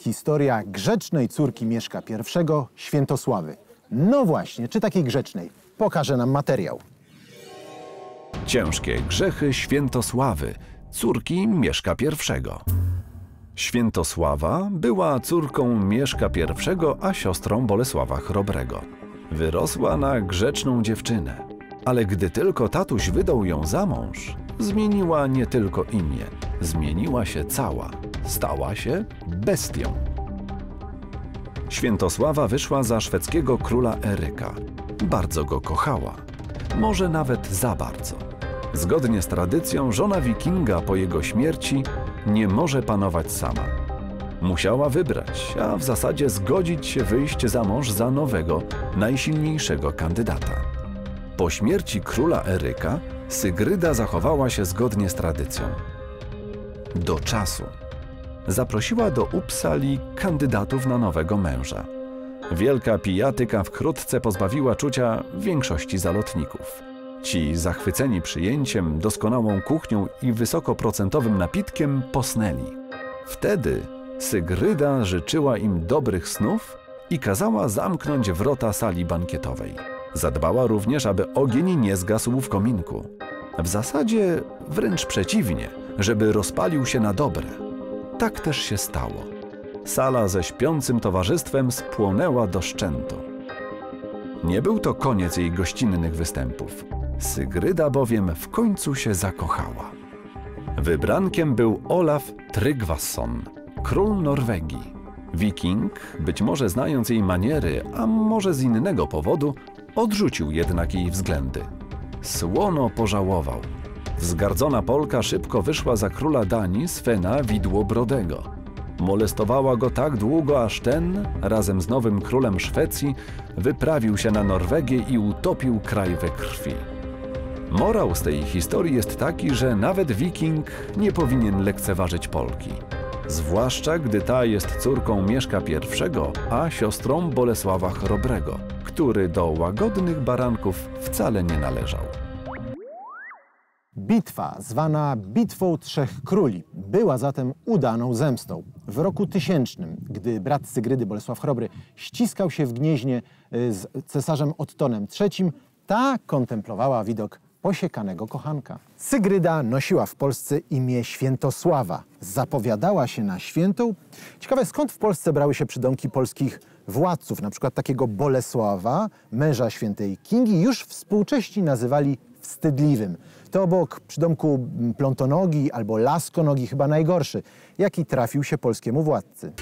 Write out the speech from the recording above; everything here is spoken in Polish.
Historia grzecznej córki Mieszka I, Świętosławy. No właśnie, czy takiej grzecznej? Pokaże nam materiał. Ciężkie grzechy Świętosławy, córki Mieszka I. Świętosława była córką Mieszka I, a siostrą Bolesława Chrobrego. Wyrosła na grzeczną dziewczynę, ale gdy tylko tatuś wydał ją za mąż, zmieniła nie tylko imię, zmieniła się cała, stała się bestią. Świętosława wyszła za szwedzkiego króla Eryka. Bardzo go kochała, może nawet za bardzo. Zgodnie z tradycją, żona wikinga po jego śmierci nie może panować sama. Musiała wybrać, a w zasadzie zgodzić się wyjść za mąż za nowego, najsilniejszego kandydata. Po śmierci króla Eryka, Sygryda zachowała się zgodnie z tradycją. Do czasu. Zaprosiła do Uppsali kandydatów na nowego męża. Wielka pijatyka wkrótce pozbawiła czucia większości zalotników. Ci, zachwyceni przyjęciem, doskonałą kuchnią i wysokoprocentowym napitkiem, posnęli. Wtedy Sygryda życzyła im dobrych snów i kazała zamknąć wrota sali bankietowej. Zadbała również, aby ogień nie zgasł w kominku. W zasadzie wręcz przeciwnie, żeby rozpalił się na dobre. Tak też się stało. Sala ze śpiącym towarzystwem spłonęła do szczętu. Nie był to koniec jej gościnnych występów. Sygryda bowiem w końcu się zakochała. Wybrankiem był Olaf Tryggvason, król Norwegii. Wiking, być może znając jej maniery, a może z innego powodu, odrzucił jednak jej względy. Słono pożałował. Wzgardzona Polka szybko wyszła za króla Danii Svena Widłobrodego. Molestowała go tak długo, aż ten, razem z nowym królem Szwecji, wyprawił się na Norwegię i utopił kraj we krwi. Morał z tej historii jest taki, że nawet wiking nie powinien lekceważyć Polki. Zwłaszcza gdy ta jest córką Mieszka I, a siostrą Bolesława Chrobrego, który do łagodnych baranków wcale nie należał. Bitwa, zwana Bitwą Trzech Króli, była zatem udaną zemstą. W roku tysięcznym, gdy brat Sygrydy, Bolesław Chrobry, ściskał się w gnieźnie y, z cesarzem Ottonem III, ta kontemplowała widok posiekanego kochanka. Sygryda nosiła w Polsce imię Świętosława. Zapowiadała się na świętą. Ciekawe, skąd w Polsce brały się przydomki polskich władców, na przykład takiego Bolesława, męża świętej Kingi, już współcześni nazywali wstydliwym. To obok przydomku plątonogi albo laskonogi chyba najgorszy, jaki trafił się polskiemu władcy.